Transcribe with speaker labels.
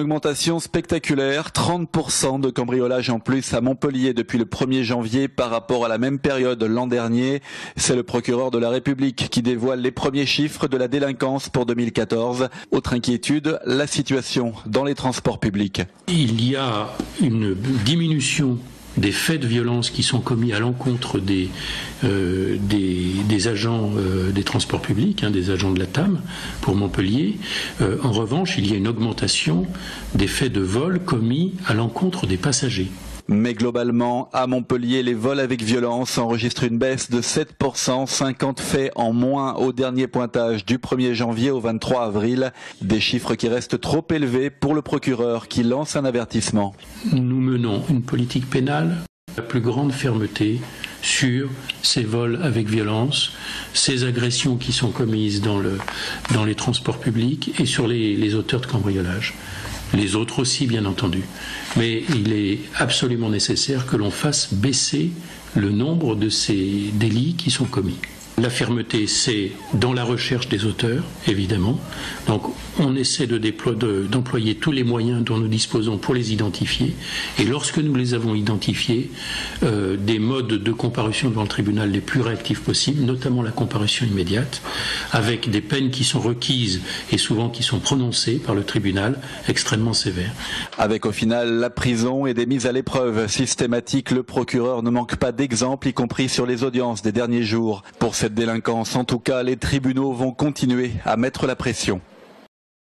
Speaker 1: Augmentation spectaculaire, 30% de cambriolage en plus à Montpellier depuis le 1er janvier par rapport à la même période l'an dernier. C'est le procureur de la République qui dévoile les premiers chiffres de la délinquance pour 2014. Autre inquiétude, la situation dans les transports publics.
Speaker 2: Il y a une diminution des faits de violence qui sont commis à l'encontre des, euh, des, agents euh, des transports publics, hein, des agents de la TAM pour Montpellier. Euh, en revanche, il y a une augmentation des faits de vol commis à l'encontre des passagers.
Speaker 1: Mais globalement, à Montpellier, les vols avec violence enregistrent une baisse de 7%, 50 faits en moins au dernier pointage du 1er janvier au 23 avril. Des chiffres qui restent trop élevés pour le procureur qui lance un avertissement.
Speaker 2: Nous menons une politique pénale la plus grande fermeté sur ces vols avec violence, ces agressions qui sont commises dans, le, dans les transports publics et sur les, les auteurs de cambriolage les autres aussi bien entendu. Mais il est absolument nécessaire que l'on fasse baisser le nombre de ces délits qui sont commis. La fermeté, c'est dans la recherche des auteurs, évidemment. Donc, on essaie d'employer tous les moyens dont nous disposons pour les identifier. Et lorsque nous les avons identifiés, euh, des modes de comparution devant le tribunal les plus réactifs possibles, notamment la comparution immédiate, avec des peines qui sont requises et souvent qui sont prononcées par le tribunal extrêmement sévères.
Speaker 1: Avec au final la prison et des mises à l'épreuve systématiques, le procureur ne manque pas d'exemples, y compris sur les audiences des derniers jours. Pour cette délinquance, en tout cas, les tribunaux vont continuer à mettre la pression.